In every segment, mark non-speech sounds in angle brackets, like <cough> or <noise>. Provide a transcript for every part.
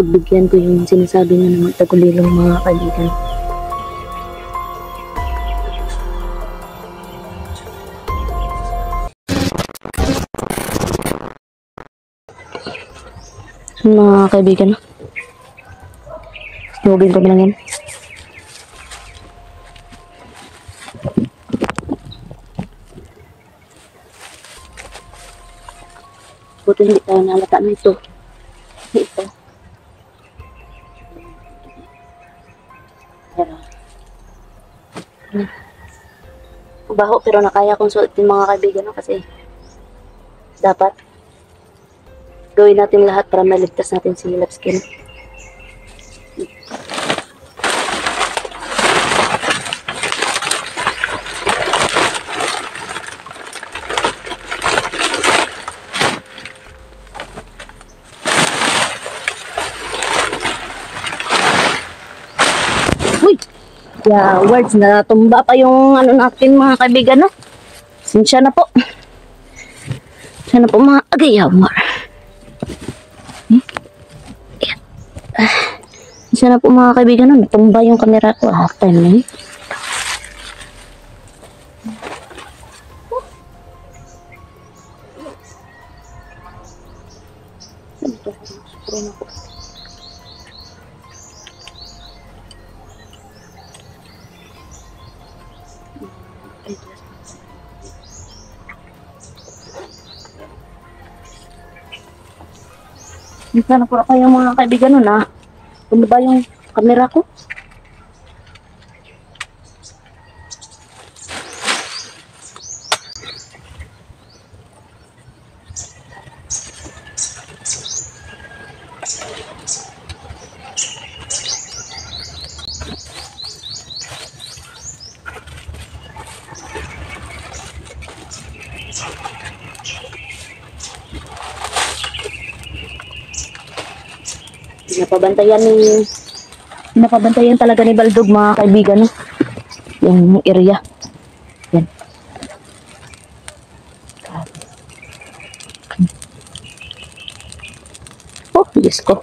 pagbigyan ko yung sinasabi na ng tagulilong mga kaibigan. Mga kaibigan, Tugin kami lang yan. Buti hindi tayo nalata nito. Ito. Baho pero nakaya kong suotin mga kaibigan no, kasi dapat gawin natin lahat para maligtas natin si Lapskin. Yeah, words na tumba pa yung ano natin mga kaibigan, no? Sinsya na po. Sinsya na po mga agayamar. Hmm? Ayan. Ah, po mga kaibigan, no? Natumba yung camera ko. Ah, time na yun. Sinsya na po kayo mga kaibigan, no? Na tumba yung camera ko. Pinapabantayan ni pinapabantayan talaga ni Baldog mga kaibigan yung area. Yan. Oh, Diyos ko.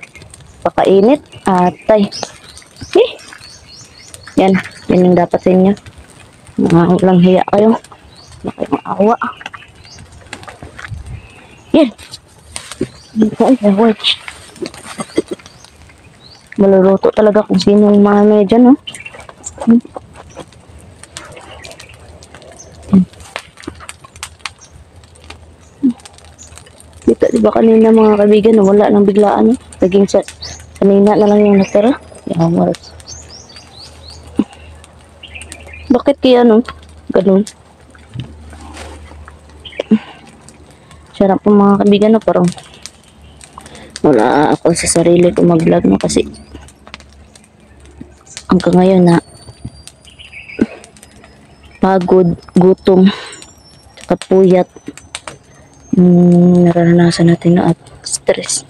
Pakainit. Atay. Eh. Yan. Yan yung dapat sa inyo. Mga ulang hiya kayo. Wala kayong awa. Yan. Ay, ay, watch. Maluluto talaga kung sino yung mga may dyan, no? Hmm. Kita di ba kanina mga kaibigan wala nang biglaan, no? Naging sa kanina na lang yung natira. Yan, waras. Bakit kaya, no? Ganun. Sarap po mga kaibigan, no? Parang wala ako sa sarili ko mag-vlog no kasi hanggang ngayon na pagod, gutom, saka puyat yung naranasan natin na at stress.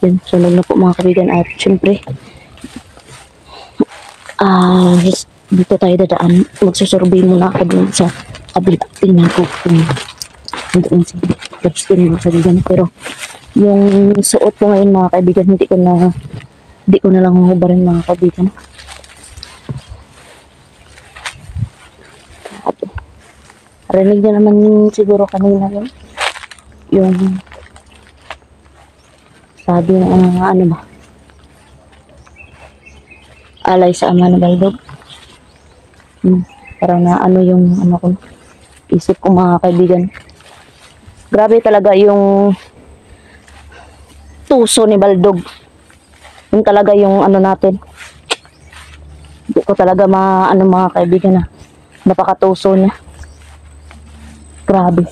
Yun, sunod na po mga kaibigan at syempre ah dito tayo dadaan. Magsusurvey muna ako dun sa kabila. Tingnan ko kung doon si Dexter mga kaibigan. Pero yung suot ko ngayon mga kaibigan, hindi ko na hindi ko na lang hubarin mga kaibigan. At, Rinig na naman siguro kanina yun. Yung sabi ng mga ano ba alay sa ama na baldog. Hmm, parang na ano yung ano ko isip ko mga kaibigan. Grabe talaga yung tuso ni Baldog. Yung talaga yung ano natin. Hindi ko talaga ma ano mga kaibigan na napakatuso niya. Grabe.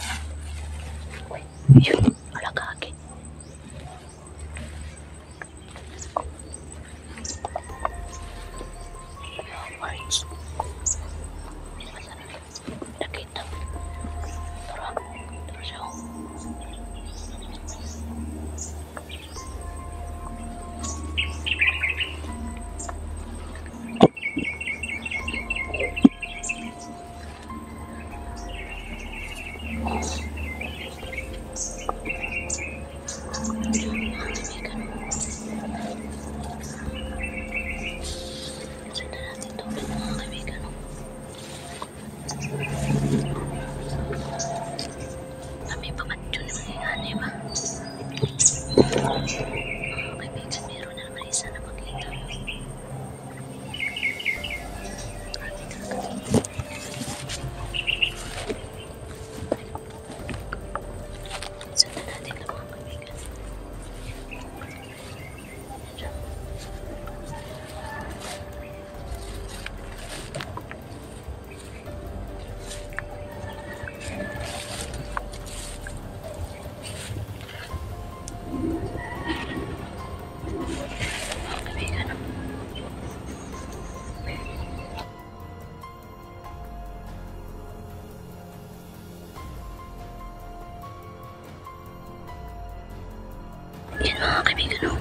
Kaibigan, oh.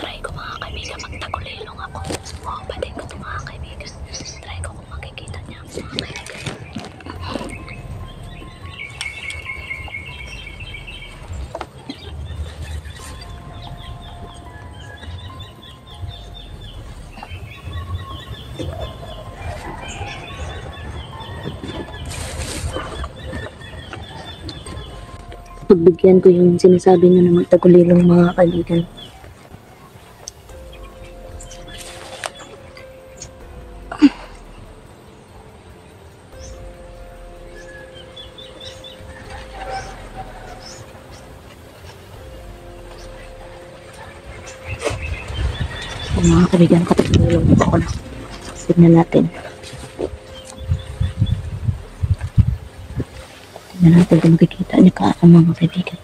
Try ko mga kaibigan, magtagulilong ako. Oo, pwede ko ito mga kaibigan. Try ko kung makikita niya ako mga kaibigan. Pagbigyan ko yung sinasabi niya na magtagulilong mga kaibigan. Yung mga kaibigan, katagulilong ako na. Tignan natin. Natin kung makikita niya ka ang mga kaibigan.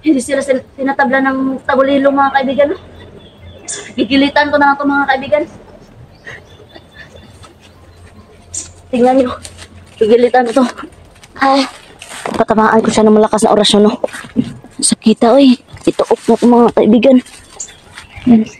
Hindi sila sin- tinatabla ng tagulilong mga kaibigan. Gigilitan ko na ito mga kaibigan. Tingnan niyo. Gigilitan ko to. Ay, patamaan ko siya ng malakas na orasyon, no? Sakita, oy. Ito up na mga kaibigan. Yan.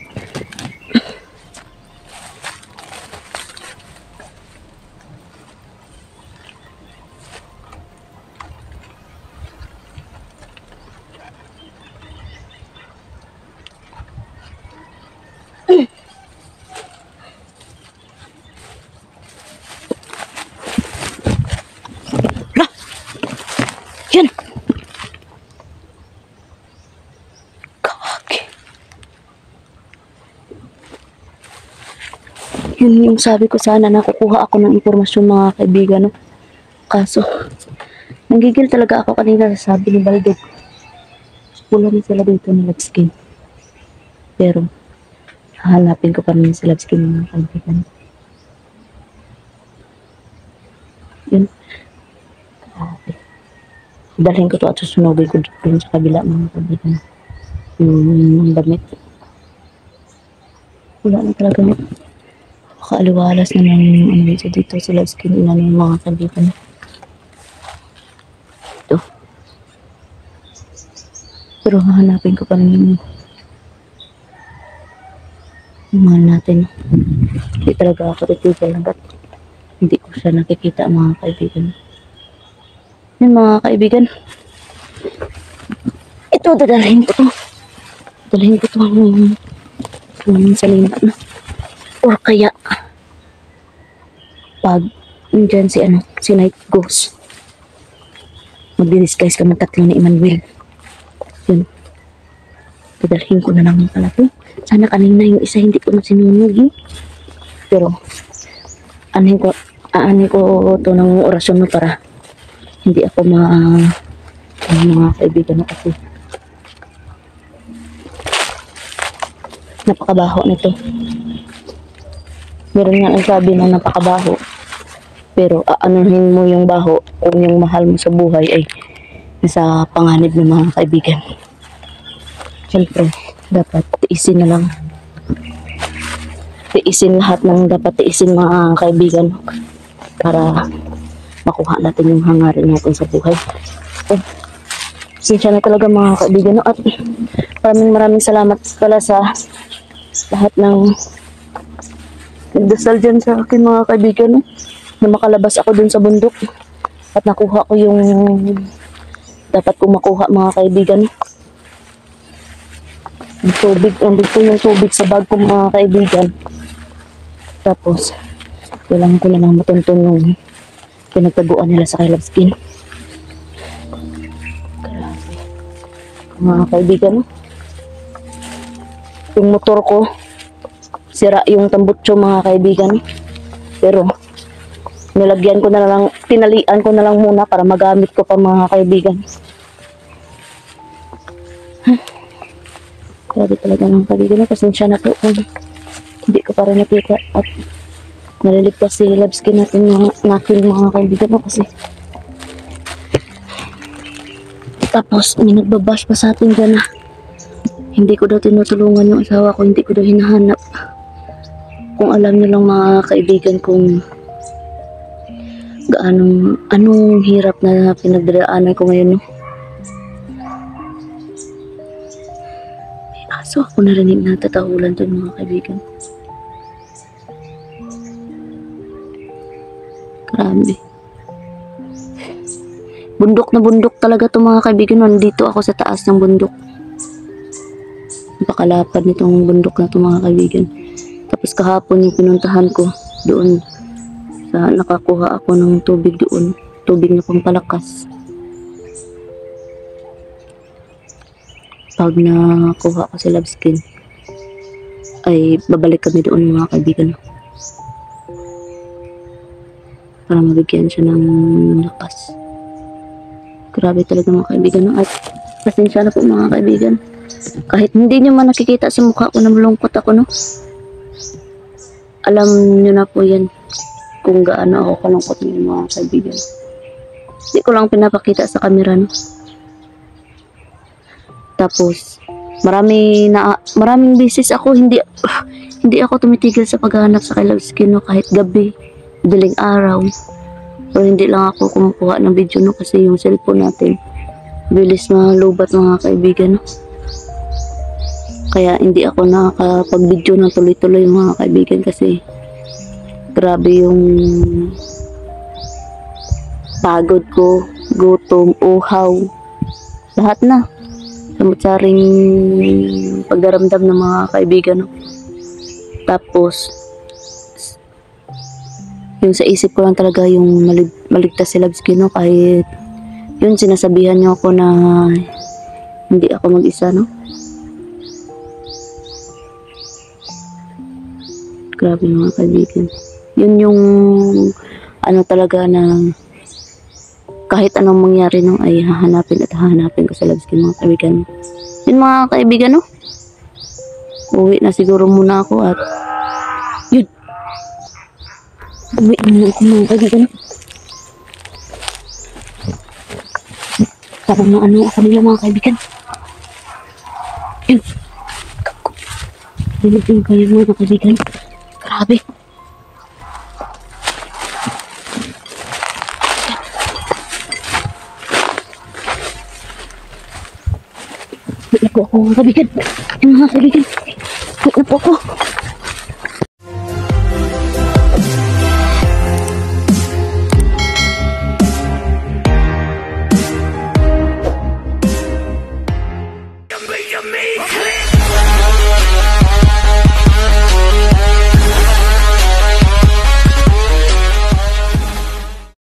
Yun yung sabi ko sana nakukuha ako ng impormasyon mga kaibigan. No? Kaso, nanggigil talaga ako kanina sa sabi ni Baldog. Kulang sila dito ng love skin. Pero, hahanapin ko pa rin si love skin mga kaibigan. Yun. Grabe. Dalhin ko to at susunogin ko dun sa kabila mga kaibigan. Yung damit. Wala na talaga na. Makaaliwalas na ng ano dito dito sila skin ina ng mga kaibigan. Ito. Pero hahanapin ko pa rin yung yung mahal natin. Hindi talaga ako titigil hanggat hindi ko siya nakikita mga kaibigan. Yung mga kaibigan. Ito, dadalhin ko to. Dadalhin ko to ng um, sa lima na. Kaya, pag nandyan si ano, si Night Ghost, magdi-disguise kami tatlo ni Emmanuel. Yun. Dadalhin ko na lang pala to. Sana kanina yung isa hindi ko na sinunog eh. Pero, anin ko, aanin ko to ng orasyon no para hindi ako ma, ang mga kaibigan no kasi napakabaho nito. Meron nga ang sabi na napakabaho. Pero aanuhin mo yung baho kung yung mahal mo sa buhay ay nasa panganib ng mga kaibigan. Siyempre, dapat tiisin na lang. Tiisin lahat ng dapat tiisin mga kaibigan para makuha natin yung hangarin natin sa buhay. Eh, Sinsya na talaga mga kaibigan. No? At maraming maraming salamat pala sa lahat ng nagdasal dyan sa akin mga kaibigan. No? Na makalabas ako dun sa bundok at nakuha ko yung dapat kong makuha mga kaibigan. Yung tubig, nandito ko yung tubig sa bag ko mga kaibigan. Tapos, kailangan ko na lang matuntun yung pinagtaguan nila sa Caleb Skin. Grabe. Mga kaibigan, no? yung motor ko, sira yung tambutso mga kaibigan. Pero, nilagyan ko na lang, tinalian ko na lang muna para magamit ko pa mga kaibigan. Grabe talaga ng kaibigan. Pasensya na po kung hindi ko pa rin nakita at naliligtas si Lebski natin mga natin mga kaibigan no, kasi tapos may nagbabash pa sa atin dyan na hindi ko daw tinutulungan yung asawa ko, hindi ko daw hinahanap. Kung alam niyo lang mga kaibigan kung gaano, anong hirap na pinagdaraanan ko ngayon, no? May aso ako narinig na tatahulan doon mga kaibigan. Grabe. Bundok na bundok talaga to mga kaibigan. Nandito ako sa taas ng bundok. Napakalapad nitong bundok na to mga kaibigan. Tapos kahapon yung pinuntahan ko doon sa nakakuha ako ng tubig doon. Tubig na pampalakas. Pag nakuha ko si Labskin, ay babalik kami doon mga kaibigan. Para mabigyan siya ng lakas. Grabe talaga mga kaibigan. At pasensya na po mga kaibigan. Kahit hindi nyo man nakikita sa mukha ko na malungkot ako, no? Alam nyo na po yan kung gaano ako kalungkot ng mga kaibigan. Hindi ko lang pinapakita sa camera, no? Tapos, marami na, maraming beses ako, hindi, <sighs> hindi ako tumitigil sa paghahanap sa kailang skin, no? Kahit gabi, daling araw. Pero hindi lang ako kumukuha ng video, no? Kasi yung cellphone natin, bilis malubat mga kaibigan, no? Kaya hindi ako nakakapag-video ng tuloy-tuloy mga kaibigan kasi grabe yung pagod ko, gutom, uhaw, lahat na. Samot-saring pagdaramdam ng mga kaibigan. No? Tapos, yung sa isip ko lang talaga yung malig- maligtas si Labsky, no? Kahit yun, sinasabihan niyo ako na hindi ako mag-isa, no? Grabe mga kaibigan. Yun yung ano talaga na kahit anong mangyari no ay hahanapin at hahanapin ko sa Labsky mga kaibigan. Yun mga kaibigan no. Uwi na siguro muna ako at yun. Uwi na ako mga kaibigan. Parang na ano ako nila mga kaibigan. Yun. Dinig yung kayo mga kaibigan. Grabe. Wait na po ako mga kaibigan. Mga kaibigan. Wait na po ako.